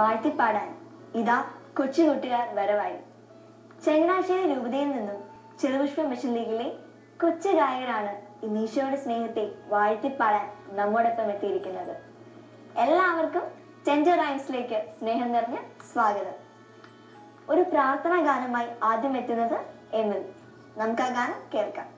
വാഴ്ത്തിപ്പാടാൻ ഇതാ കൊച്ചുകുട്ടികാർ വരവായി. ചങ്ങനാശ്ശേരി രൂപതയിൽ നിന്നും ചെറുപുഷ്പ മിഷൻ ലീഗിലെ കൊച്ചു ഗായകരാണ് ഇന്നീശോയുടെ സ്നേഹത്തെ വാഴ്ത്തിപ്പാടാൻ നമ്മോടൊപ്പം എത്തിയിരിക്കുന്നത്. എല്ലാവർക്കും ടെൻഡർ റൈംസിലേക്ക് സ്നേഹം നിറഞ്ഞ സ്വാഗതം. ഒരു പ്രാർത്ഥനാ ഗാനമായി ആദ്യം എത്തുന്നത് എമിൽ നമുക്ക് ആ ഗാനം കേൾക്കാം.